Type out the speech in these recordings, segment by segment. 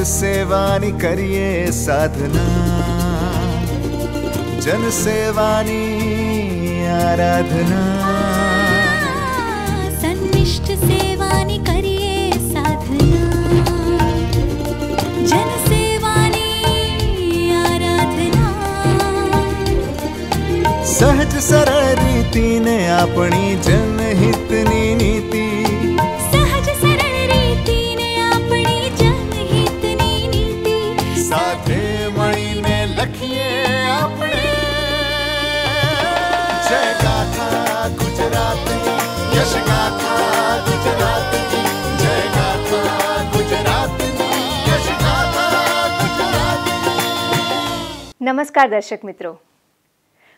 સન્નિષ્ઠ સેવાની કરીએ સાધના જન સેવાની આરાધના સન્નિષ્ઠ સેવાની કરીએ સાધના જન સેવાની આરાધના સહજ સરળ રીતિને આપણી જનહિતની નીતિ નમસ્કાર દર્શક મિત્રો.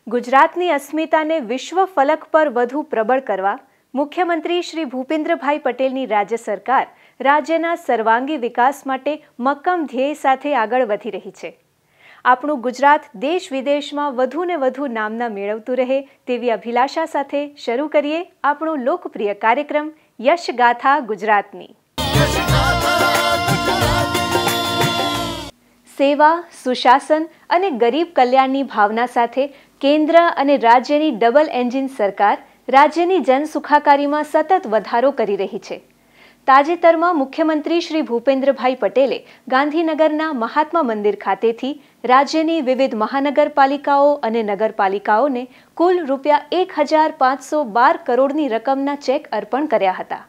ગુજરાતની અસ્મિતાને વિશ્વ ફલક પર વધુ પ્રબળ કરવા મુખ્યમંત્રી શ્રી ભૂપેન્દ્રભાઈ પટેલની રાજ્ય સરકાર રાજ્યના સર્વાંગી વિકાસ માટે મક્કમ ધ્યેય સાથે આગળ વધી રહી છે. આપણું ગુજરાત દેશ વિદેશમાં વધુને વધુ નામના મેળવતું રહે તેવી અભિલાષા સાથે શરૂ કરીએ આપણો લોકપ્રિય કાર્યક્રમ યશ ગાથા ગુજરાતની. સેવા, સુશાસન અને ગરીબ કલ્યાણની ભાવના સાથે કેન્દ્ર અને રાજ્યની ડબલ એન્જિન સરકાર રાજ્યની જનસુખાકારીમાં સતત વધારો કરી રહી છે. તાજેતરમાં મુખ્યમંત્રી શ્રી ભૂપેન્દ્રભાઈ પટેલે ગાંધીનગરના મહાત્મા મંદિર ખાતેથી રાજ્યની વિવિધ મહાનગરપાલિકાઓ અને નગરપાલિકાઓને કુલ રૂપિયા એક હજાર પાંચસો બાર કરોડની રકમના ચેક અર્પણ કર્યા હતા.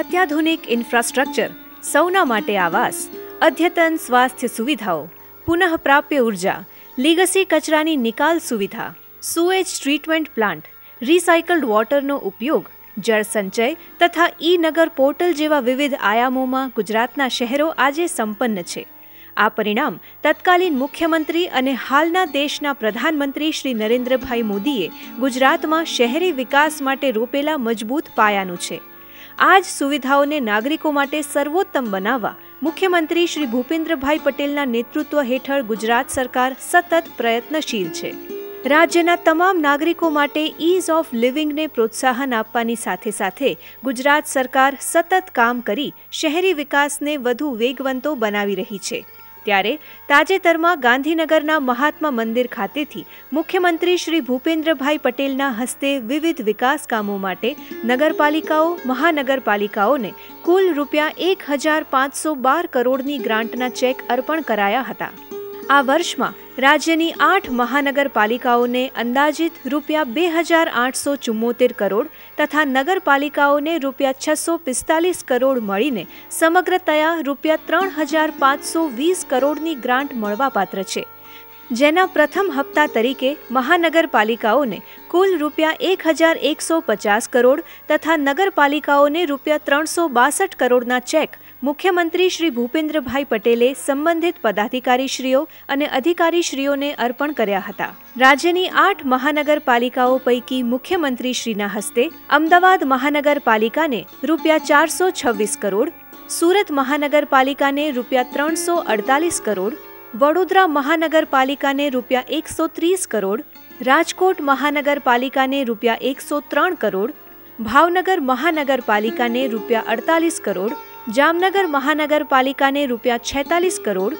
અત્યાધુનિક ઇન્ફ્રાસ્ટ્રક્ચર, સૌના માટે આવાસ, અદ્યતન સ્વાસ્થ્ય સુવિધાઓ પુનઃપ્રાપ્ય ઊર્જા, લીગસી કચરાની નિકાલ સુવિધા સુએજ ટ્રીટમેન્ટ પ્લાન્ટ રિસાયકલ્ડ વોટરનો ઉપયોગ જળ સંચય તથા ઈ નગર પોર્ટલ જેવા વિવિધ આયામોમાં ગુજરાતના શહેરો આજે સંપન્ન છે. આ પરિણામ તત્કાલીન મુખ્યમંત્રી અને હાલના દેશના પ્રધાનમંત્રી શ્રી નરેન્દ્રભાઈ મોદીએ ગુજરાતમાં શહેરી વિકાસ માટે રોપેલા મજબૂત પાયાનું છે. આ જ સુવિધાઓને નાગરિકો માટે સર્વોત્તમ બનાવવા મુખ્યમંત્રી શ્રી ભૂપેન્દ્રભાઈ પટેલના નેતૃત્વ હેઠળ ગુજરાત સરકાર સતત પ્રયત્નશીલ છે. રાજ્યના તમામ નાગરિકો માટે ઇઝ ઓફ લિવિંગને પ્રોત્સાહન આપવાની સાથે સાથે ગુજરાત સરકાર સતત કામ કરી શહેરી વિકાસને વધુ વેગવંતો બનાવી રહી છે. ત્યારે તાજેતરમાં ગાંધીનગરના મહાત્મા મંદિર ખાતેથી મુખ્યમંત્રી શ્રી ભૂપેન્દ્રભાઈ પટેલના હસ્તે વિવિધ વિકાસ કામો માટે નગરપાલિકાઓ, મહાનગરપાલિકાઓને કુલ રૂપિયા એક હજાર પાંચસો બાર કરોડની ગ્રાન્ટના ચેક અર્પણ કરાયા હતા. આ વર્ષમાં રાજ્યની આઠ મહાનગરપાલિકાઓને અંદાજિત રૂપિયા બે હજાર આઠસો ચુમ્મોતેર કરોડ તથા નગરપાલિકાઓને રૂપિયા છસો પિસ્તાલીસ કરોડ મળીને સમગ્રતયા રૂપિયા ત્રણ હજાર પાંચસો વીસ કરોડની ગ્રાન્ટ મળવાપાત્ર છે. જેના પ્રથમ હપ્તા તરીકે મહાનગરપાલિકાઓને કુલ રૂપિયા એક હજાર એકસો પચાસ કરોડ તથા નગરપાલિકાઓને રૂપિયા ત્રણસો બાસઠ કરોડના ચેક મુખ્યમંત્રી શ્રી ભૂપેન્દ્રભાઈ પટેલે સંબંધિત પદાધિકારીશ્રીઓ અને અધિકારીશ્રીઓને અર્પણ કર્યા હતા. રાજ્યની આઠ મહાનગરપાલિકાઓ પૈકી મુખ્યમંત્રીશ્રીના હસ્તે અમદાવાદ મહાનગરપાલિકાને રૂપિયા ચારસો છવ્વીસ કરોડ, સુરત મહાનગરપાલિકાને રૂપિયા ત્રણસો અડતાલીસ કરોડ, વડોદરા મહાનગરપાલિકાને રૂપિયા એકસો ત્રીસ કરોડ, રાજકોટ મહાનગરપાલિકાને રૂપિયા એકસો ત્રણ કરોડ, ભાવનગર મહાનગરપાલિકાને રૂપિયા અડતાલીસ કરોડ જામનગર મહાનગરપાલિકાને રૂપિયા છેતાલીસ કરોડ,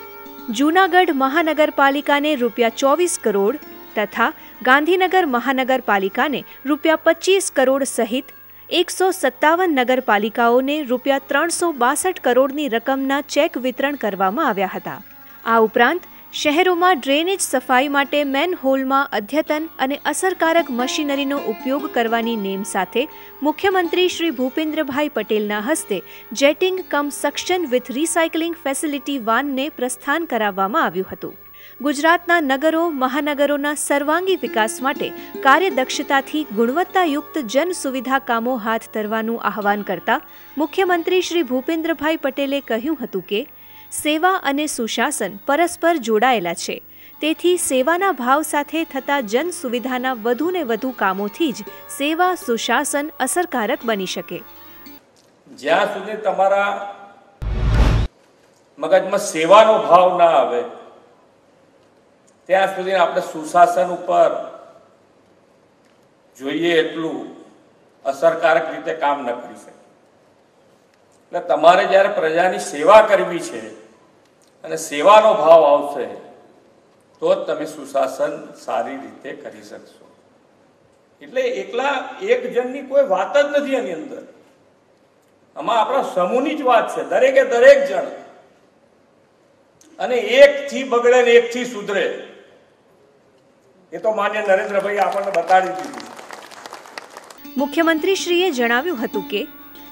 જૂનાગઢ મહાનગરપાલિકાને રૂપિયા ચોવીસ કરોડ તથા ગાંધીનગર મહાનગરપાલિકાને રૂપિયા પચીસ કરોડ સહિત એકસો સત્તાવન નગરપાલિકાઓને રૂપિયા ત્રણસો બાસઠ કરોડની રકમના ચેક વિતરણ કરવામાં આવ્યા હતા. આ ઉપરાંત શહેરોમાં ડ્રેનેજ સફાઈ માટે મેનહોલમાં અદ્યતન અને અસરકારક મશીનરીનો ઉપયોગ કરવાની નેમ સાથે મુખ્યમંત્રી શ્રી ભૂપેન્દ્રભાઈ પટેલના હસ્તે jetting cum suction with recycling facility વાનને પ્રસ્થાન કરાવવામાં આવ્યું હતું. ગુજરાતના નગરો, મહાનગરોના સર્વાંગી વિકાસ માટે કાર્યદક્ષતાથી ગુણવત્તાયુક્ત જન સુવિધા કામો હાથ ધરવાનું આહવાન કરતા મુખ્યમંત્રી શ્રી ભૂપેન્દ્રભાઈ પટેલે કહ્યું હતું કે સેવા અને સુશાસન પરસ્પર જોડાયેલા છે. તેથી સેવાના ભાવ સાથે થતા જન સુવિધાના વધુને વધુ કામોથી જ સેવા, સુશાસન અસરકારક બની શકે. જ્યાં સુધી તમારા મગજમાં સેવાનો ભાવ ના આવે, ત્યાં સુધી આપણે સુશાસન ઉપર જોઈએ એટલું અસરકારક રીતે કામ ન કરી શકે એટલે તમારે જ્યારે પ્રજાની સેવા કરવી છે અને સેવાનો ભાવ આવશે, તો જ તમે સુશાસન સારી રીતે કરી શકશો. એટલે એકલા એક જણની કોઈ વાત જ નથી એની અંદર. આમાં આપણા સમૂહની જ વાત છે, દરેકે દરેક જણ. અને એકથી બગડે ને એકથી સુધરે. એ તો માન્ય નરેન્દ્રભાઈ આપણને બતાડી દીધું. મુખ્યમંત્રીશ્રીએ જણાવ્યું હતું કે,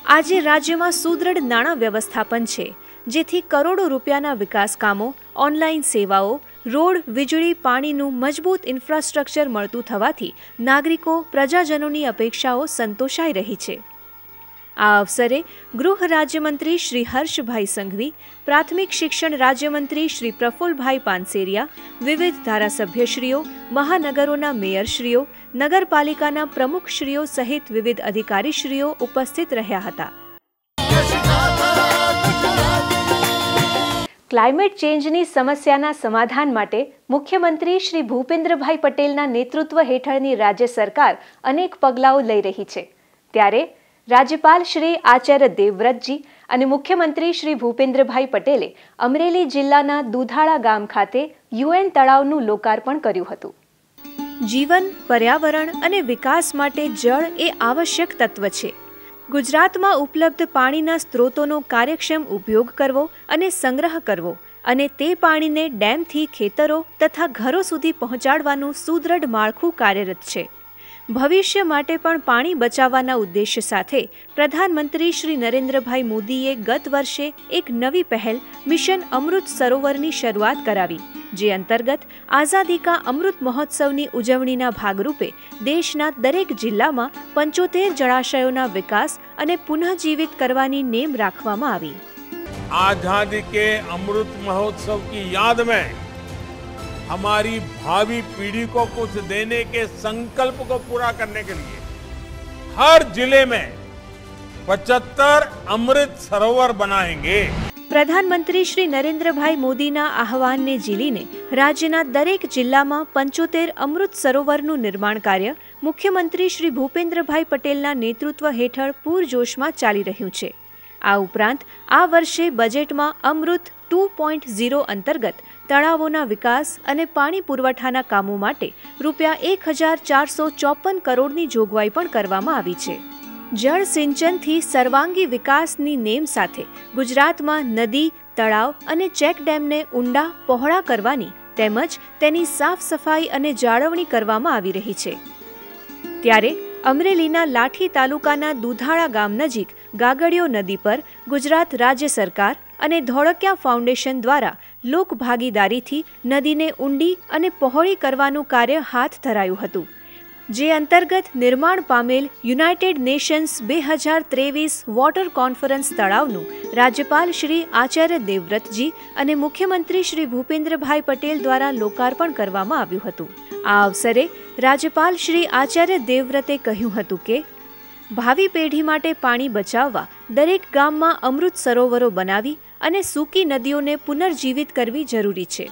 આજે રાજ્યમાં સુદૃઢ નાણાં વ્યવસ્થાપન છે. જેથી કરોડો રૂપિયાના વિકાસ કામો ઓનલાઈન સેવાઓ, રોડ, વીજળી, પાણીનું મજબૂત ઇન્ફ્રાસ્ટ્રક્ચર મળતું થવાથી નાગરિકો, પ્રજાજનોની અપેક્ષાઓ સંતોષાઈ રહી છે. આ અવસરે ગૃહ રાજ્યમંત્રી શ્રી હર્ષભાઈ સંઘવી, પ્રાથમિક શિક્ષણ રાજ્યમંત્રી શ્રી પ્રફુલભાઈ પાનસેરિયા, વિવિધ ધારાસભ્યશ્રીઓ, મહાનગરોના મેયરશ્રીઓ, નગરપાલિકાના પ્રમુખશ્રીઓ સહિત વિવિધ અધિકારીશ્રીઓ ઉપસ્થિત રહ્યા હતા. ક્લાઇમેટ ચેન્જની સમસ્યાના સમાધાન માટે મુખ્યમંત્રી શ્રી ભૂપેન્દ્રભાઈ પટેલના નેતૃત્વ હેઠળની રાજ્ય સરકાર અનેક પગલાઓ લઈ રહી છે. ત્યારે રાજ્યપાલ શ્રી આચાર્ય દેવવ્રતજી અને મુખ્યમંત્રી શ્રી ભૂપેન્દ્રભાઈ પટેલે અમરેલી જિલ્લાના દુધાળા ગામ ખાતે યુએન તળાવનું લોકાર્પણ કર્યું હતું. જીવન, પર્યાવરણ અને વિકાસ માટે જળ એ આવશ્યક તત્વ છે. ગુજરાતમાં ઉપલબ્ધ પાણીના સ્ત્રોતોનો કાર્યક્ષમ ઉપયોગ કરવો અને સંગ્રહ કરવો અને તે પાણીને ડેમથી ખેતરો તથા ઘરો સુધી પહોંચાડવાનું સુદૃઢ માળખું કાર્યરત છે. ભવિષ્ય માટે પણ પાણી બચાવવાના ઉદ્દેશ્ય સાથે પ્રધાનમંત્રી શ્રી નરેન્દ્રભાઈ મોદીએ ગત વર્ષે એક નવી પહેલ મિશન અમૃત સરોવરની શરૂઆત કરાવી, જે અંતર્ગત આઝાદી કા અમૃત મહોત્સવની ઉજવણીના ભાગરૂપે દેશના દરેક જિલ્લામાં પંચોતેર જળાશયોના વિકાસ અને પુનઃજીવિત કરવાની નેમ રાખવામાં આવી. આઝાદી કે અમૃત મહોત્સવ કી યાદ મેં हमारी भावी पीढ़ी को कुछ देने के संकल्प को पूरा करने के लिए हर जिले में 75 अमृत सरोवर बनाएंगे પ્રધાનમંત્રી શ્રી નરેન્દ્રભાઈ મોદીના આહવાનને ઝીલીને રાજ્યના દરેક જિલ્લામાં પંચોતેર અમૃત સરોવરનું નિર્માણ કાર્ય મુખ્યમંત્રી શ્રી ભૂપેન્દ્રભાઈ પટેલના નેતૃત્વ હેઠળ પૂરજોશમાં ચાલી રહ્યું છે આ ઉપરાંત આ વર્ષે બજેટમાં અમૃત ટુ પોઈન્ટ ઝીરો અંતર્ગત તળાવોના વિકાસ અને પાણી પુરવઠાના કામો માટે રૂપિયા એક હજાર ચારસો ચોપન કરોડની જોગવાઈ પણ કરવામાં આવી છે. જળ સિંચનથી સર્વાંગી વિકાસની નેમ સાથે ગુજરાતમાં નદી, તળાવ અને ચેક ડેમને ઊંડા પહોળા કરવાની તેમજ તેની સાફ સફાઈ અને જાળવણી કરવામાં આવી રહી છે. ત્યારે અમરેલીના લાઠી તાલુકાના દુધાળા ગામ નજીક ગાગડિયો નદી પર ગુજરાત રાજ્ય સરકાર અને ધોળકિયા ફાઉન્ડેશન દ્વારા લોકભાગીદારીથી નદીને ઊંડી અને પહોળી કરવાનું કાર્ય હાથ ધરાયું હતું, જે અંતર્ગત નિર્માણ પામેલ યુનાઇટેડ નેશન્સ બે હજાર ત્રેવીસ વોટર કોન્ફરન્સ તળાવનું રાજ્યપાલ શ્રી આચાર્ય દેવવ્રતજી અને મુખ્યમંત્રી શ્રી ભૂપેન્દ્રભાઈ પટેલ દ્વારા લોકાર્પણ કરવામાં આવ્યું હતું. આ અવસરે રાજ્યપાલ શ્રી આચાર્ય દેવવ્રતે કહ્યું હતું કે, ભાવિ પેઢી માટે પાણી બચાવવા દરેક ગામમાં અમૃત સરોવરો બનાવી અને સૂકી નદીઓને પુનર્જીવિત કરવી જરૂરી છે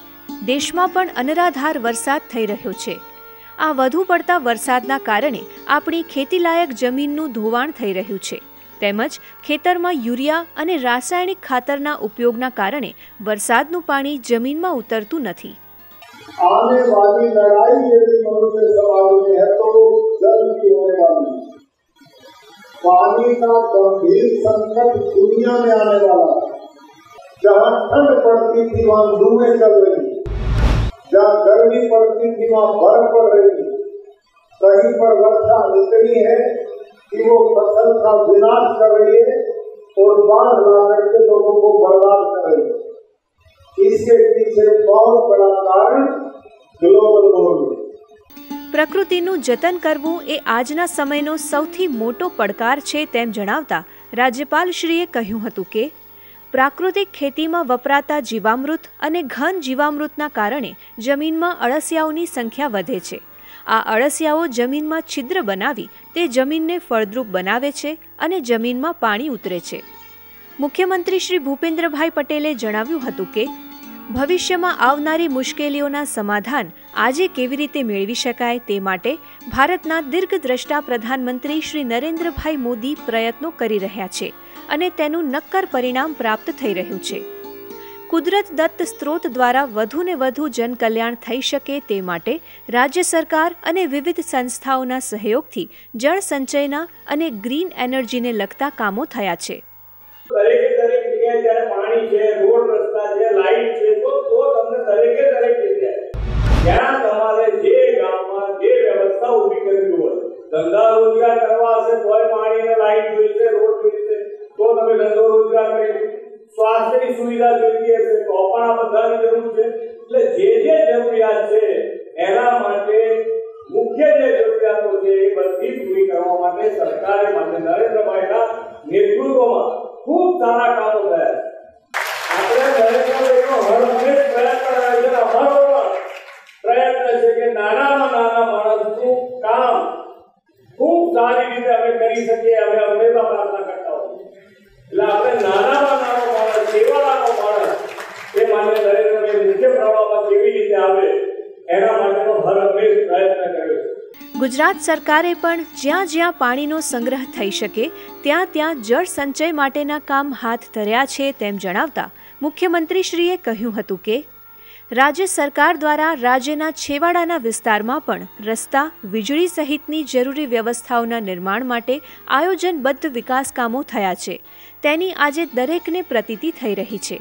દેશમાં પણ અનરાધાર વરસાદ થઈ રહ્યો છે આ વધુ પડતા વરસાદના કારણે આપણી ખેતીલાયક જમીનનું ધોવાણ થઈ રહ્યું છે તેમજ ખેતરમાં યુરિયા અને રાસાયણિક ખાતરના ઉપયોગના કારણે વરસાદનું પાણી જમીનમાં ઉતરતું નથી आने वाली लड़ाई यदि मनुष्य समाज में है तो जल की होने वाली है। पानी का गंभीर संकट दुनिया में आने वाला है जहाँ ठंड पड़ती थी वहाँ लूएं चल रही जहाँ गर्मी पड़ती थी वहाँ बर्फ पड़ रही कहीं पर वर्षा इतनी है कि वो फसल का विनाश कर रही है और बाढ़ ला करके लोगों को बर्बाद कर रही है इसके पीछे बहुत बड़ा कारण ग्लोबल वार्मिंग પ્રકૃતિનું જતન કરવું એ આજના સમયનો સૌથી મોટો પડકાર છે તેમ જણાવતા રાજ્યપાલશ્રીએ કહ્યું હતું કે પ્રાકૃતિક ખેતીમાં વપરાતા જીવામૃત અને ઘન જીવામૃતના કારણે જમીનમાં અળસિયાઓની સંખ્યા વધે છે. આ અળસિયાઓ જમીનમાં છિદ્ર બનાવી તે જમીનને ફળદ્રુપ બનાવે છે અને જમીનમાં પાણી ઉતરે છે. મુખ્યમંત્રી શ્રી ભૂપેન્દ્રભાઈ પટેલે જણાવ્યું હતું કે ભવિષ્યમાં આવનારી મુશ્કેલીઓના સમાધાન આજે કેવી રીતે મેળવી શકાય તે માટે ભારતના દીર્ઘદ્રષ્ટા પ્રધાનમંત્રી શ્રી નરેન્દ્રભાઈ મોદી પ્રયત્નો કરી રહ્યા છે અને તેનું નક્કર પરિણામ પ્રાપ્ત થઈ રહ્યું છે. કુદરત દત્ત સ્ત્રોત દ્વારા વધુને વધુ જનકલ્યાણ થઈ શકે તે માટે રાજ્ય સરકાર અને વિવિધ સંસ્થાઓના સહયોગથી જળ સંચયના અને ગ્રીન એનર્જીને લગતા કામો થયા છે. પાણી છે, રોડ જ્યાં તમારે જે ગામમાં જે વ્યવસ્થા ઊભી કરી હોય, ધંધા રોજગાર કરવા હશે, તોય પાણી અને લાઈટ જોઈશે, રોડ જોઈશે, તો તમે ધંધો રોજગાર કરી સ્વાસ્થ્યની સુવિધા જોઈતી હશે, તો પણ આ બધાની જરૂર છે. એટલે જે જે જરૂરિયાત છે, એના માટે મુખ્ય જે જરૂરિયાતો છે, એ બધી પૂરી કરવા માટે સરકારે માટે નરેન્દ્રભાઈના નેતૃત્વમાં ખૂબ સારા કામો થયા ગુજરાત સરકારે પણ જ્યાં જ્યાં પાણીનો સંગ્રહ થઈ શકે, ત્યાં ત્યાં જળ સંચય માટેના કામ હાથ ધર્યા છે તેમ જણાવતા મુખ્યમંત્રીશ્રીએ કહ્યું હતું કે, રાજ્ય સરકાર દ્વારા રાજ્યના છેવાડાના વિસ્તારમાં પણ રસ્તા, વીજળી સહિતની જરૂરી વ્યવસ્થાઓના નિર્માણ માટે આયોજનબદ્ધ વિકાસ કામો થયા છે. તેની આજે દરેકને પ્રતીતિ થઈ રહી છે.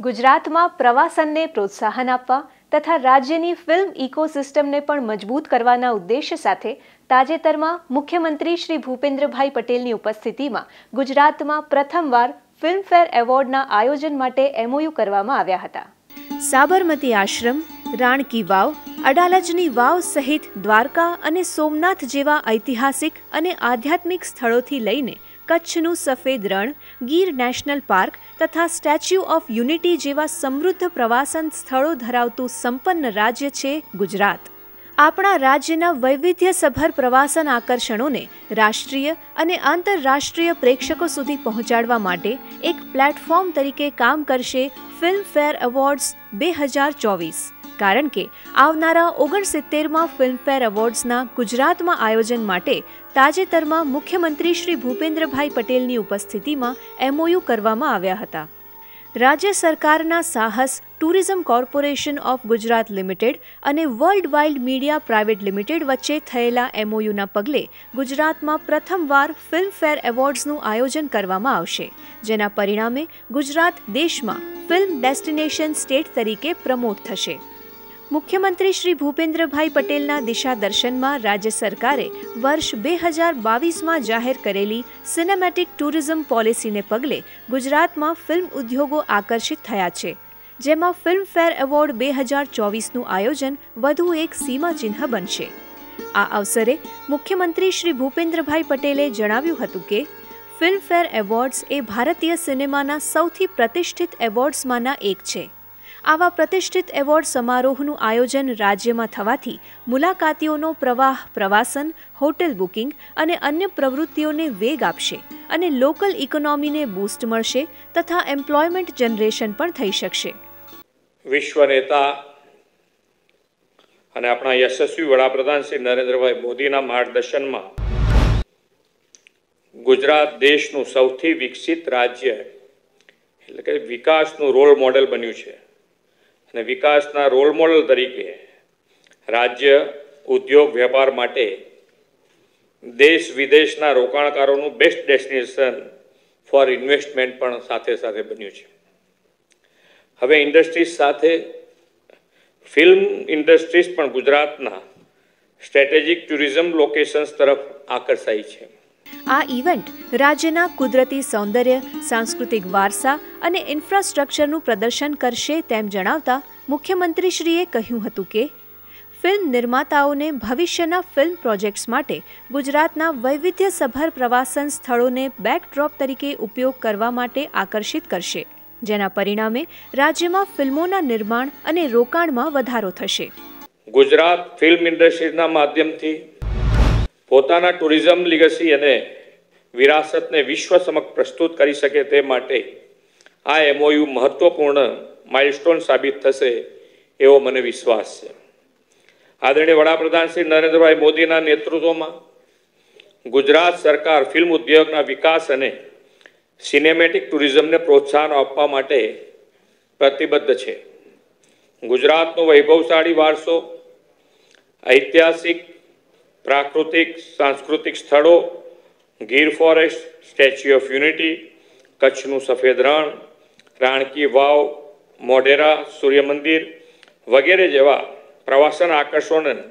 ગુજરાતમાં પ્રવાસનને પ્રોત્સાહન આપવા તથા રાજ્યની ફિલ્મ ઇકોસિસ્ટમને પણ મજબૂત કરવાના ઉદ્દેશ્ય સાથે તાજેતરમાં મુખ્યમંત્રી શ્રી ભૂપેન્દ્રભાઈ પટેલની ઉપસ્થિતિમાં ગુજરાતમાં પ્રથમવાર ફિલ્મફેર એવોર્ડના આયોજન માટે એમઓયુ કરવામાં આવ્યા હતા. સાબરમતી આશ્રમ, રાણકી વાવ, અડાલજની વાવ સહિત દ્વારકા અને સોમનાથ જેવા ઐતિહાસિક અને આધ્યાત્મિક સ્થળોથી લઈને કચ્છનું સફેદ રણ, ગીર નેશનલ પાર્ક તથા સ્ટેચ્યુ ઓફ યુનિટી જેવા સમૃદ્ધ પ્રવાસન સ્થળો ધરાવતું સંપન્ન રાજ્ય છે ગુજરાત. આપણા રાજ્યના વૈવિધ્યસભર પ્રવાસન આકર્ષણોને રાષ્ટ્રીય અને આંતરરાષ્ટ્રીય પ્રેક્ષકો સુધી પહોંચાડવા માટે એક પ્લેટફોર્મ તરીકે કામ કરશે ફિલ્મફેર એવોર્ડ્સ બે હજાર ચોવીસ. કારણ કે આવનારા ઓગણસિત્તેરમાં ફિલ્મફેર એવોર્ડ્સના ગુજરાતમાં આયોજન માટે તાજેતરમાં મુખ્યમંત્રી શ્રી ભૂપેન્દ્રભાઈ પટેલની ઉપસ્થિતિમાં એમઓયુ કરવામાં આવ્યા હતા. રાજ્ય સરકારના સાહસ, Tourism Corporation of Gujarat Limited અને World Wild Media Private Limited વચ્ચે થયેલા એમઓયુના પગલે ગુજરાતમાં પ્રથમવાર ફિલ્મફેર એવોર્ડ્સનું આયોજન કરવામાં આવશે, જેના પરિણામે ગુજરાત દેશમાં ફિલ્મ ડેસ્ટિનેશન સ્ટેટ તરીકે પ્રમોટ થશે. મુખ્યમંત્રી શ્રી ભૂપેન્દ્રભાઈ પટેલના દિશા દર્શનમાં રાજ્ય સરકારે વર્ષ બે હજાર બાવીસમાં જાહેર કરેલી સિનેમેટિક ટુરિઝમ પોલિસીને પગલે ગુજરાતમાં ફિલ્મ ઉદ્યોગો આકર્ષિત થયા છે. જેમાં ફિલ્મફેર એવોર્ડ બે હજાર ચોવીસનું આયોજન વધુ એક સીમાચિહ્ન બનશે. આ અવસરે મુખ્યમંત્રી શ્રી ભૂપેન્દ્રભાઈ પટેલે જણાવ્યું હતું કે ફિલ્મફેર એવોર્ડ્સ એ ભારતીય સિનેમાના સૌથી પ્રતિષ્ઠિત એવોર્ડ્સમાંના એક છે. આવા પ્રતિષ્ઠિત એવોર્ડ સમારોહનું આયોજન રાજ્યમાં થવાથી મુલાકાતીઓનો પ્રવાહ, પ્રવાસન, હોટેલ બુકિંગ અને અન્ય પ્રવૃત્તિઓને વેગ આપશે અને લોકલ ઇકોનોમીને બૂસ્ટ મળશે તથા એમ્પ્લોયમેન્ટ જનરેશન પણ થઈ શકશે. વિશ્વ નેતા અને આપણા યશસ્વી વડાપ્રધાન શ્રી નરેન્દ્રભાઈ મોદીના માર્ગદર્શનમાં ગુજરાત દેશનું સૌથી વિકસિત રાજ્ય એટલે કે વિકાસનું રોલ મોડેલ બન્યું છે. અને વિકાસના રોલ મોડલ તરીકે રાજ્ય, ઉદ્યોગ, વેપાર માટે દેશ વિદેશના રોકાણકારોનું બેસ્ટ ડેસ્ટિનેશન ફોર ઇન્વેસ્ટમેન્ટ પણ સાથે સાથે બન્યું છે. હવે ઇન્ડસ્ટ્રીઝ સાથે ફિલ્મ ઇન્ડસ્ટ્રીઝ પણ ગુજરાતના સ્ટ્રેટેજિક ટુરિઝમ લોકેશન્સ તરફ આકર્ષાઈ છે. આ ઇવેન્ટ રાજ્યના કુદરતી સૌંદર્ય, સાંસ્કૃતિક વારસા અને ઇન્ફ્રાસ્ટ્રક્ચરનું પ્રદર્શન કરશે તેમ જણાવતા મુખ્યમંત્રીશ્રીએ કહ્યું હતું કે, ફિલ્મ નિર્માતાઓને ભવિષ્યના ફિલ્મ પ્રોજેક્ટ્સ માટે ગુજરાતના વૈવિધ્યસભર પ્રવાસન સ્થળોને બેકડ્રોપ તરીકે ઉપયોગ કરવા માટે આકર્ષિત કરશે, જેના પરિણામે રાજ્યમાં ફિલ્મોના નિર્માણ અને રોકાણમાં વધારો થશે. ગુજરાત ફિલ્મ ઇન્ડસ્ટ્રીના માધ્યમથી પોતાના ટુરિઝમ લીગસી અને વિરાસતને વિશ્વ સમક્ષ પ્રસ્તુત કરી શકે તે માટે આ એમઓયુ મહત્વપૂર્ણ માઇલસ્ટોન સાબિત થશે એવો મને વિશ્વાસ છે. આદરણીય વડાપ્રધાન શ્રી નરેન્દ્રભાઈ મોદીના નેતૃત્વમાં ગુજરાત સરકાર ફિલ્મ ઉદ્યોગના વિકાસ અને સિનેમેટિક ટુરિઝમને પ્રોત્સાહન આપવા માટે પ્રતિબદ્ધ છે. ગુજરાતનો વૈભવશાળી વારસો, ઐતિહાસિક પ્રાકૃતિક, સાંસ્કૃતિક સ્થળો, Gir forest, Statue of Unity, કચ્છનું સફેદ રણ, રાણકી વાવ, મોઢેરા સૂર્ય મંદિર વગેરે જેવા પ્રવાસન આકર્ષણોને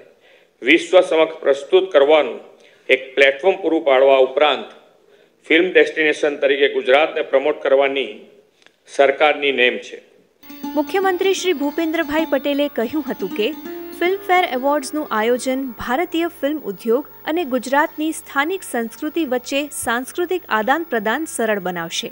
વિશ્વ સમક્ષ પ્રસ્તુત કરવાનું એક પ્લેટફોર્મ પૂરું પાડવા ઉપરાંત ફિલ્મ ડેસ્ટિનેશન તરીકે ગુજરાતને પ્રમોટ કરવાની સરકારની નેમ છે. મુખ્યમંત્રી શ્રી ભૂપેન્દ્રભાઈ પટેલે કહ્યું હતું કે ફિલ્મફેર એવોર્ડ્સનું આયોજન ભારતીય ફિલ્મ ઉદ્યોગ અને ગુજરાતની સ્થાનિક સંસ્કૃતિ વચ્ચે સાંસ્કૃતિક આદાન પ્રદાન સરળ બનાવશે.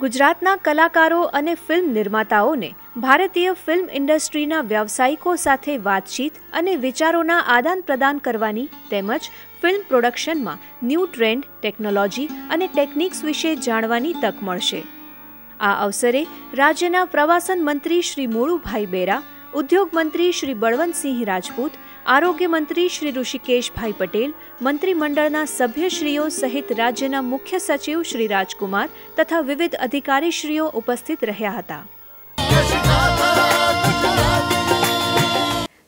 ગુજરાતના કલાકારો અને ફિલ્મ નિર્માતાઓને ભારતીય ફિલ્મ ઇન્ડસ્ટ્રીના વ્યવસાયિકો સાથે વાતચીત અને વિચારોના આદાન પ્રદાન કરવાની તેમજ ફિલ્મ પ્રોડક્શનમાં ન્યૂ ટ્રેન્ડ, ટેકનોલોજી અને ટેકનિક્સ વિશે જાણવાની તક મળશે. આ અવસરે રાજ્યના પ્રવાસન મંત્રી શ્રી મોળુભાઈ બેરા ઉદ્યોગ મંત્રી શ્રી બળવંતસિંહ રાજપૂત, આરોગ્ય મંત્રી શ્રી ઋષિકેશભાઈ પટેલ, મંત્રીમંડળના સભ્યશ્રીઓ સહિત રાજ્યના મુખ્ય સચિવ શ્રી રાજકુમાર તથા વિવિધ અધિકારીશ્રીઓ ઉપસ્થિત રહ્યા હતા.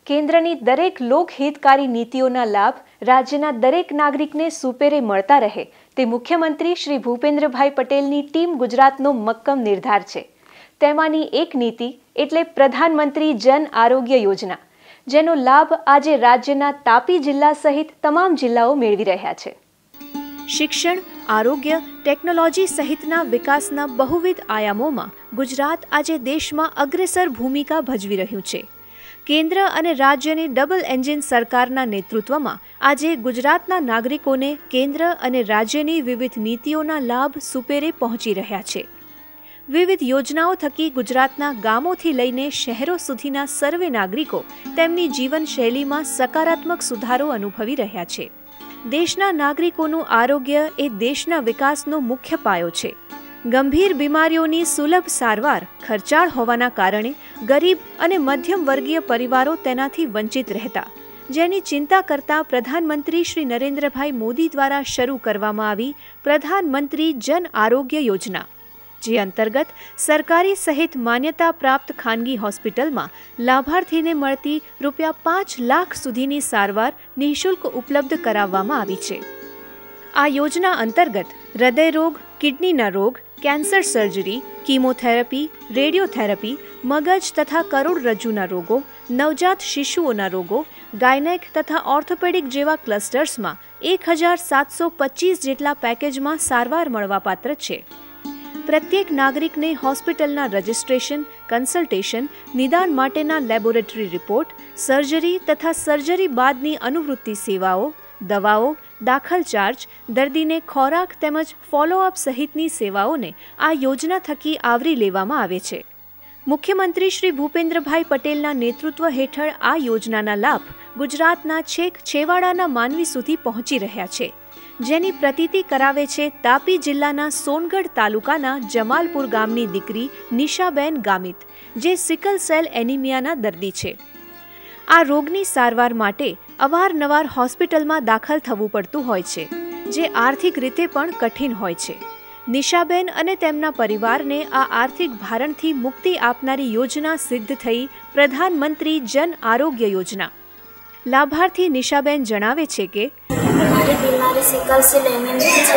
કેન્દ્રની દરેક લોકહિતકારી નીતિઓના લાભ રાજ્યના દરેક નાગરિકને સુપેરે મળતા રહે, તે મુખ્યમંત્રી શ્રી ભૂપેન્દ્રભાઈ પટેલની ટીમ ગુજરાતનો મક્કમ નિર્ધાર છે. તેમાંની એક નીતિ એટલે પ્રધાનમંત્રી જન આરોગ્ય યોજના, જેનો લાભ આજે રાજ્યના તાપી જિલ્લા સહિત તમામ જિલ્લાઓ મેળવી રહ્યા છે. શિક્ષણ, આરોગ્ય, ટેકનોલોજી સહિતના વિકાસના બહુવિધ આયામોમાં ગુજરાત આજે દેશમાં અગ્રેસર ભૂમિકા ભજવી રહ્યું છે. કેન્દ્ર અને રાજ્યની ડબલ એન્જિન સરકારના નેતૃત્વમાં આજે ગુજરાતના નાગરિકોને કેન્દ્ર અને રાજ્યની વિવિધ નીતિઓના લાભ સુપેરે પહોંચી રહ્યા છે. વિવિધ યોજનાઓ થકી ગુજરાતના ગામોથી લઈને શહેરો સુધીના સર્વે નાગરિકો તેમની જીવનશૈલીમાં સકારાત્મક સુધારો અનુભવી રહ્યા છે. દેશના નાગરિકોનું આરોગ્ય એ દેશના વિકાસનો મુખ્ય પાયો છે. ગંભીર બીમારીઓની સુલભ સારવાર, ખર્ચાળ હોવાના કારણે ગરીબ અને મધ્યમ વર્ગીય પરિવારો તેનાથી વંચિત રહેતા. જેની ચિંતા કરતા પ્રધાનમંત્રી શ્રી નરેન્દ્રભાઈ મોદી દ્વારા શરૂ કરવામાં આવી પ્રધાનમંત્રી જન આરોગ્ય યોજના. જે અંતર્ગત સરકારી સહિત માન્યતા પ્રાપ્ત ખાનગી હોસ્પિટલમાં લાભાર્થીને મળતી રૂપિયા પાંચ લાખ સુધીની સારવાર નિઃશુલ્ક ઉપલબ્ધ કરાવવામાં આવી છે. આ યોજના અંતર્ગત હૃદયરોગ કિડનીના રોગ, કેન્સર સર્જરી, કીમોથેરાપી, રેડિયોથેરાપી, મગજ તથા કરોડરજ્જુના રોગો, નવજાત શિશુઓના રોગો, ગાયનેક તથા ઓર્થોપેડિક જેવા ક્લસ્ટર્સમાં એક હજાર સાતસો પચીસ જેટલા પેકેજમાં સારવાર મળવાપાત્ર છે. પ્રત્યેક નાગરિકને હોસ્પિટલના રજિસ્ટ્રેશન, કન્સલ્ટેશન, નિદાન માટેના લેબોરેટરી રિપોર્ટ, સર્જરી તથા સર્જરી બાદની અનુવૃત્તિ સેવાઓ, દવાઓ, દાખલ ચાર્જ, દર્દીને ખોરાક તેમજ ફોલોઅપ સહિતની સેવાઓને આ યોજના થકી આવરી લેવામાં આવે છે. મુખ્યમંત્રી શ્રી ભૂપેન્દ્રભાઈ પટેલના નેતૃત્વ હેઠળ આ યોજનાના લાભ ગુજરાતના છેક છેવાડાના માનવી સુધી પહોંચી રહ્યા છે. જેની પ્રતીતિ કરાવે છે તાપી જિલ્લાના સોનગઢ તાલુકાના જમાલપુર ગામની દીકરી નિશાબેન ગામિત, જે સિકલ સેલ એનિમિયાના દર્દી છે. આ રોગની સારવાર માટે અવારનવાર હોસ્પિટલમાં દાખલ થવું પડતું હોય છે, જે આર્થિક રીતે પણ કઠિન હોય છે. નિશાબેન અને તેમના પરિવારને આ આર્થિક ભારણથી મુક્તિ આપનારી યોજના સિદ્ધ થઈ પ્રધાનમંત્રી જન આરોગ્ય યોજના. લાભાર્થી નિશાબેન જણાવે છે કે મારી બીમારી સિકલ સેલ એનિમિયા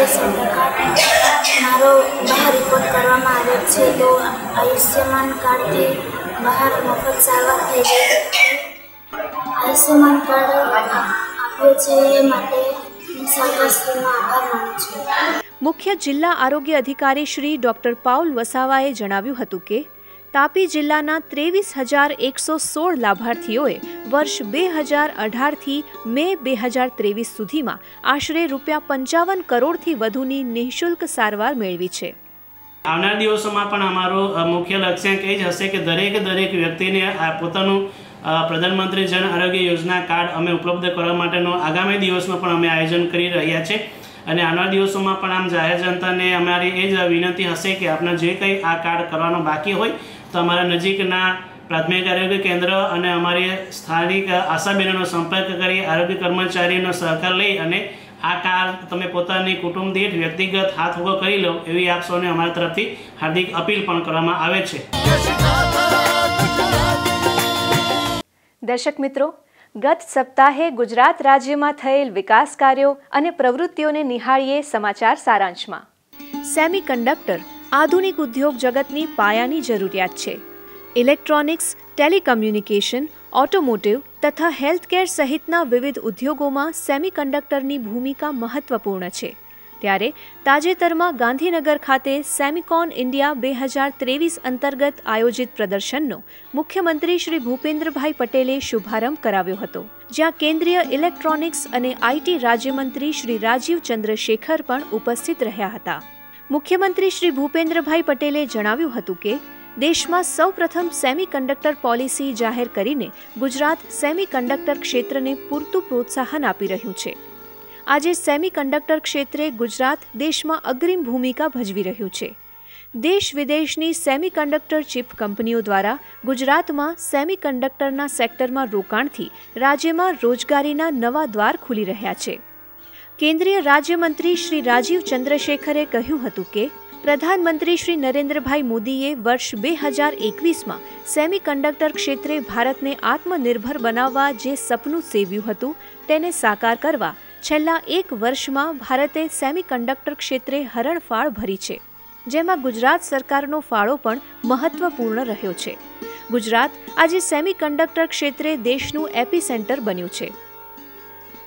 છે મારો બહાર રિપોર્ટ કરવામાં આવ્યો છે તો આયુષ્યમાન કાર્ડથી બહાર મફત સારવાર થઈ ગઈ આયુષ્યમાન કાર્ડ આપ્યો છે એ માટે મુખ્ય જિલ્લા આરોગ્ય અધિકારી શ્રી ડોક્ટર પાઉલ વસાવાએ જણાવ્યું હતું કે તાપી જિલ્લાના ત્રેવીસ હજાર એકસો સોળ લાભાર્થીઓએ વર્ષ બે હજાર અઢારથી મે બે હજાર ત્રેવીસ સુધીમાં આશરે રૂપિયા પંચાવન કરોડથી વધુની નિઃશુલ્ક સારવાર મેળવી છે. આવનાર દિવસોમાં પણ અમારો મુખ્ય લક્ષ્યાંક એ જ હશે કે દરેક દરેક વ્યક્તિને આ પોતાનું પ્રધાનમંત્રી જન આરોગ્ય યોજના કાર્ડ અમે ઉપલબ્ધ કરવા માટેનો આગામી દિવસમાં પણ અમે આયોજન કરી રહ્યા છે. અને આવનાર દિવસોમાં પણ આમ જાહેર જનતાને અમારી એ જ વિનંતી હશે કે આપણે જે કંઈ આ કાર્ડ કરવાનો બાકી હોય તો અમારા નજીકના પ્રાથમિક આરોગ્ય કેન્દ્ર અને અમારી સ્થાનિક આશાબહેનોનો સંપર્ક કરી આરોગ્ય કર્મચારીનો સહકાર લઈ અને આ કાર તમે પોતાની કુટુંબ દીઠ વ્યક્તિગત હાથ ઊભો કરી લો એવી આપ સૌને અમારા તરફથી હાર્દિક અપીલ પણ કરવામાં આવે છે. દર્શક મિત્રો, ગત સપ્તાહે ગુજરાત રાજ્યમાં થયેલ વિકાસ કાર્યો અને પ્રવૃત્તિઓને નિહાળીએ સમાચાર સારાંશમાં. સેમિકન્ડક્ટર આધુનિક ઉદ્યોગ જગતની પાયાની જરૂરિયાત છે. ઇલેક્ટ્રોનિક્સ ટેલિકમ્યુનિકેશન ઓટોમોટિવ તથા હેલ્થકેર સહિતના વિવિધ ઉદ્યોગોમાં સેમિકન્ડક્ટરની ભૂમિકા મહત્વપૂર્ણ છે. ત્યારે તાજેતરમાં ગાંધીનગર ખાતે સેમિકોન ઇન્ડિયા બે હજાર ત્રેવીસ અંતર્ગત આયોજિત પ્રદર્શનનો મુખ્યમંત્રી શ્રી ભૂપેન્દ્રભાઈ પટેલે શુભારંભ કરાવ્યો હતો. જ્યાં કેન્દ્રીય ઇલેક્ટ્રોનિક્સ અને આઈટી રાજ્યમંત્રી શ્રી રાજીવ ચંદ્રશેખર પણ ઉપસ્થિત રહ્યા હતા. મુખ્યમંત્રી શ્રી ભૂપેન્દ્રભાઈ પટેલે જણાવ્યું હતું કે, દેશમાં સૌપ્રથમ સેમિકન્ડક્ટર પોલિસી જાહેર કરીને ગુજરાત સેમિકન્ડક્ટર ક્ષેત્રને પૂરતું પ્રોત્સાહન આપી રહ્યું છે. આજે સેમિકન્ડક્ટર ક્ષેત્રે ગુજરાત દેશમાં અગ્રીમ ભૂમિકા ભજવી રહ્યું છે. દેશ વિદેશની સેમિકન્ડક્ટર ચિપ કંપનીઓ દ્વારા ગુજરાતમાં સેમિકન્ડક્ટરના સેક્ટરમાં રોકાણથી રાજ્યમાં રોજગારીના નવા દ્વાર ખુલી રહ્યા છે. કેન્દ્રીય રાજ્યમંત્રી શ્રી રાજીવ ચંદ્રશેખરે કહ્યું હતું કે, પ્રધાનમંત્રી શ્રી નરેન્દ્રભાઈ મોદીએ વર્ષ બે હજાર એકવીસમાં સેમિકન્ડક્ટર ક્ષેત્રે ભારતને આત્મનિર્ભર બનાવવા જે સપનું સેવ્યું હતું, તેને સાકાર કરવા છેલ્લા એક વર્ષમાં ભારતે સેમિકન્ડક્ટર ક્ષેત્રે હરણફાળ ભરી છે. જેમાં ગુજરાત સરકારનો ફાળો પણ મહત્વપૂર્ણ રહ્યો છે. ગુજરાત આજે સેમિકન્ડક્ટર ક્ષેત્રે દેશનું એપી સેન્ટર બન્યું છે.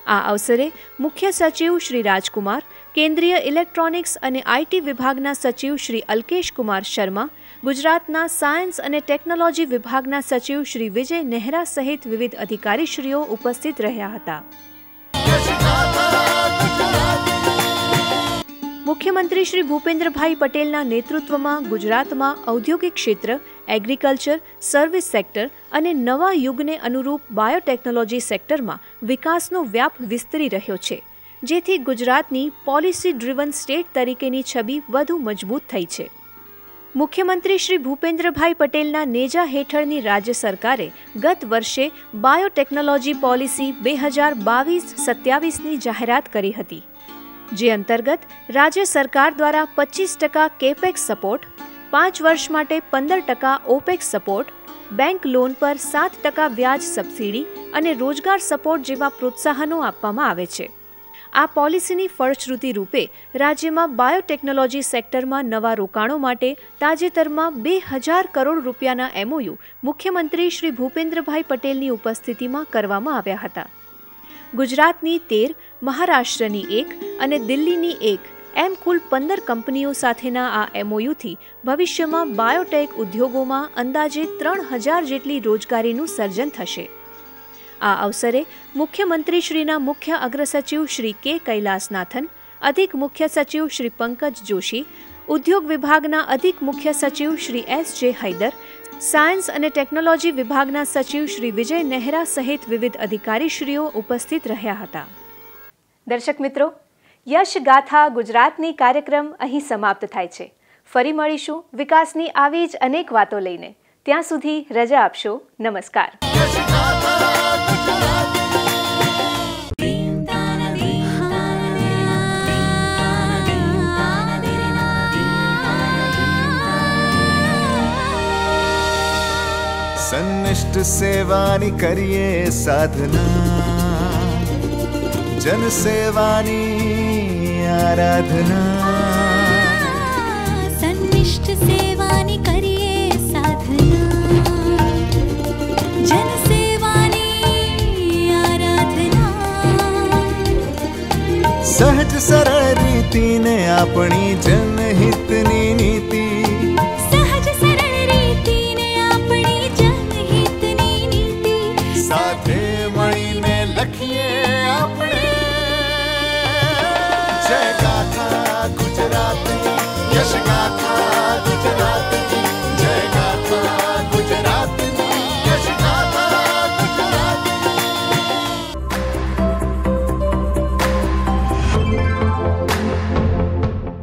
આ અવસરે મુખ્ય સચિવ શ્રી રાજકુમાર, કેન્દ્રીય ઇલેક્ટ્રોનિક્સ અને આઈટી વિભાગના સચિવ શ્રી અલ્કેશ કુમાર શર્મા, ગુજરાતના સાયન્સ અને ટેકનોલોજી વિભાગના સચિવ શ્રી વિજય નેહરા સહિત વિવિધ અધિકારીશ્રીઓ ઉપસ્થિત રહ્યા હતા. મુખ્યમંત્રી શ્રી ભૂપેન્દ્રભાઈ પટેલના નેતૃત્વમાં ગુજરાતમાં ઔદ્યોગિક ક્ષેત્ર એગ્રીકલ્ચર, સર્વિસ સેક્ટર અને નવા યુગને અનુરૂપ બાયોટેકનોલોજી સેક્ટરમાં વિકાસનો વ્યાપ વિસ્તરી રહ્યો છે, જેથી ગુજરાતની પોલિસી ડ્રીવન સ્ટેટ તરીકેની છબી વધુ મજબૂત થઈ છે. મુખ્યમંત્રી શ્રી ભૂપેન્દ્રભાઈ પટેલના નેજા હેઠળની રાજ્ય સરકારે ગત વર્ષે બાયોટેકનોલોજી પોલિસી બે હજાર બાવીસ સત્યાવીસની જાહેરાત કરી હતી, જે અંતર્ગત રાજ્ય સરકાર દ્વારા પચીસ ટકા કેપેક્સ સપોર્ટ પાંચ વર્ષ માટે પંદર ટકા ઓપેક્સ સપોર્ટ, બેંક લોન પર સાત ટકા વ્યાજ સબસિડી અને રોજગાર સપોર્ટ જેવા પ્રોત્સાહનો આપવામાં આવે છે. આ પોલિસીની ફળશ્રુતિ રૂપે રાજ્યમાં બાયોટેકનોલોજી સેક્ટરમાં નવા રોકાણો માટે તાજેતરમાં બે હજાર કરોડ રૂપિયાના એમઓયુ મુખ્યમંત્રી શ્રી ભૂપેન્દ્રભાઈ પટેલની ઉપસ્થિતિમાં કરવામાં આવ્યા હતા. ગુજરાતની તેર, મહારાષ્ટ્રની એક અને દિલ્હીની એક એમ કુલ પંદર કંપનીઓ સાથેના આ એમઓયુથી ભવિષ્યમાં બાયોટેક ઉદ્યોગોમાં અંદાજે ત્રણ હજાર જેટલી રોજગારીનું સર્જન થશે. આ અવસરે મુખ્યમંત્રીશ્રીના મુખ્ય અગ્રસચિવ શ્રી કે કૈલાસનાથન, અધિક મુખ્ય સચિવ શ્રી પંકજ જોશી, ઉદ્યોગ વિભાગના અધિક મુખ્ય સચિવ શ્રી એસ જે હૈદર, સાયન્સ અને ટેકનોલોજી વિભાગના સચિવ શ્રી વિજય નેહરા સહિત વિવિધ અધિકારીશ્રીઓ ઉપસ્થિત રહ્યા હતા. દર્શક મિત્રો યશ ગાથા ગુજરાતની કાર્યક્રમ અહીં સમાપ્ત થાય છે. ફરી મળીશું વિકાસની આવી જ અનેક વાતો લઈને. ત્યાં સુધી રજા આપશો. નમસ્કાર. સન્નિષ્ઠ સેવાની કરીએ સાધના. જન સેવાની આરાધના સન્નિષ્ઠ સેવાની કરીએ સાધના જન સેવાની આરાધના સહજ સરળ રીતિને આપણી જનહિતની નીતિ સહજ દેશ ગાથા ગુજરાતની